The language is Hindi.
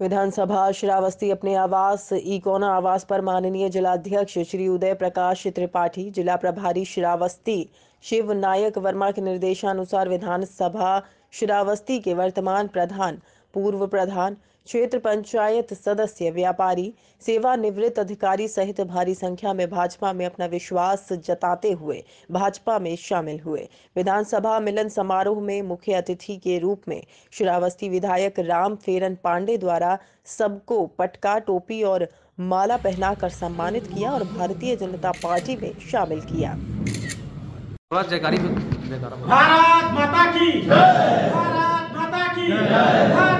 विधानसभा श्रावस्ती अपने आवास इकोना आवास पर माननीय जिलाध्यक्ष श्री उदय प्रकाश त्रिपाठी, जिला प्रभारी श्रावस्ती शिव नायक वर्मा के निर्देशानुसार विधानसभा श्रावस्ती के वर्तमान प्रधान पूर्व प्रधान क्षेत्र पंचायत सदस्य व्यापारी सेवानिवृत्त अधिकारी सहित भारी संख्या में भाजपा में अपना विश्वास जताते हुए भाजपा में शामिल हुए। विधानसभा मिलन समारोह में मुख्य अतिथि के रूप में श्रावस्ती विधायक राम फेरन पांडे द्वारा सबको पटका टोपी और माला पहनाकर सम्मानित किया और भारतीय जनता पार्टी में शामिल किया। भारत माता की भारत माता की